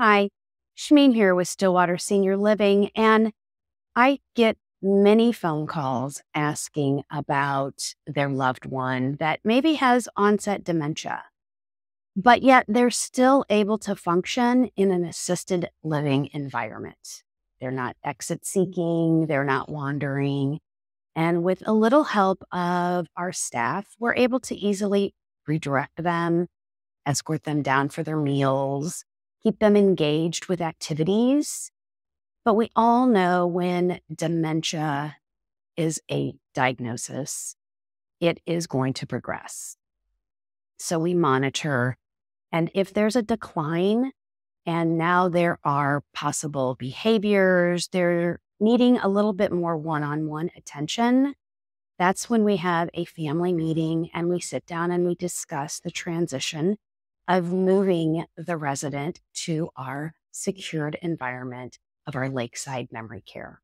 Hi, Shmeen here with Stillwater Senior Living, and I get many phone calls asking about their loved one that maybe has onset dementia, but yet they're still able to function in an assisted living environment. They're not exit seeking, they're not wandering. And with a little help of our staff, we're able to easily redirect them, escort them down for their meals, keep them engaged with activities. But we all know when dementia is a diagnosis, it is going to progress. So we monitor. And if there's a decline, and now there are possible behaviors, they're needing a little bit more one on one attention. That's when we have a family meeting and we sit down and we discuss the transition of moving the resident to our secured environment of our lakeside memory care.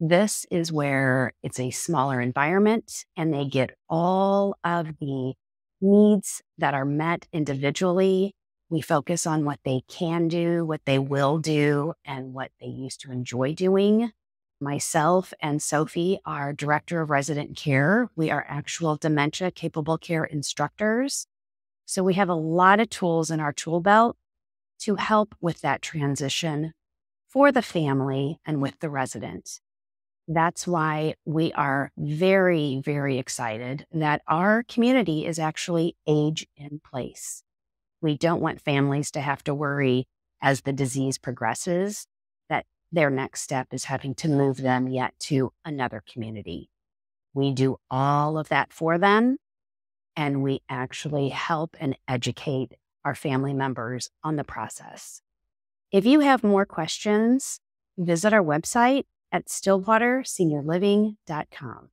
This is where it's a smaller environment and they get all of the needs that are met individually. We focus on what they can do, what they will do, and what they used to enjoy doing. Myself and Sophie are director of resident care. We are actual dementia capable care instructors. So we have a lot of tools in our tool belt to help with that transition for the family and with the resident. That's why we are very, very excited that our community is actually age in place. We don't want families to have to worry as the disease progresses that their next step is having to move them yet to another community. We do all of that for them and we actually help and educate our family members on the process. If you have more questions, visit our website at stillwaterseniorliving.com.